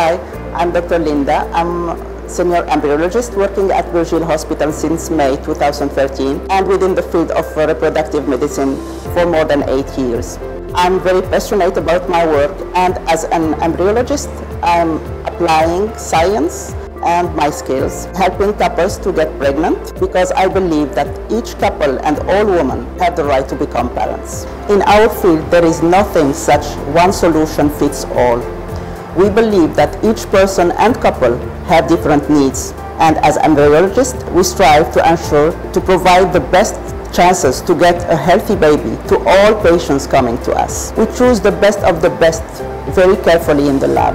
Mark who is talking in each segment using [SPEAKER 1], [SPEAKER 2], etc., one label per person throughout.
[SPEAKER 1] Hi, I'm Dr. Linda. I'm senior embryologist working at Burjeel Hospital since May 2013 and within the field of reproductive medicine for more than eight years. I'm very passionate about my work and as an embryologist I'm applying science and my skills, helping couples to get pregnant because I believe that each couple and all women have the right to become parents. In our field there is nothing such one solution fits all. We believe that each person and couple have different needs and as embryologists we strive to ensure to provide the best chances to get a healthy baby to all patients coming to us. We choose the best of the best very carefully in the lab,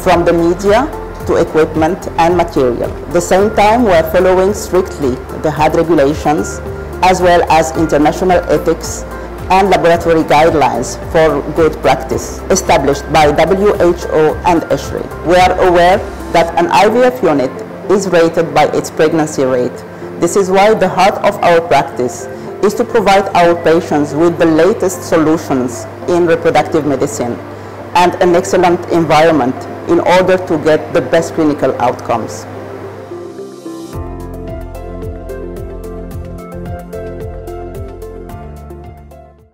[SPEAKER 1] from the media to equipment and material. At the same time we are following strictly the HAAD regulations as well as international ethics and laboratory guidelines for good practice established by WHO and ESHRE. We are aware that an IVF unit is rated by its pregnancy rate. This is why the heart of our practice is to provide our patients with the latest solutions in reproductive medicine and an excellent environment in order to get the best clinical outcomes.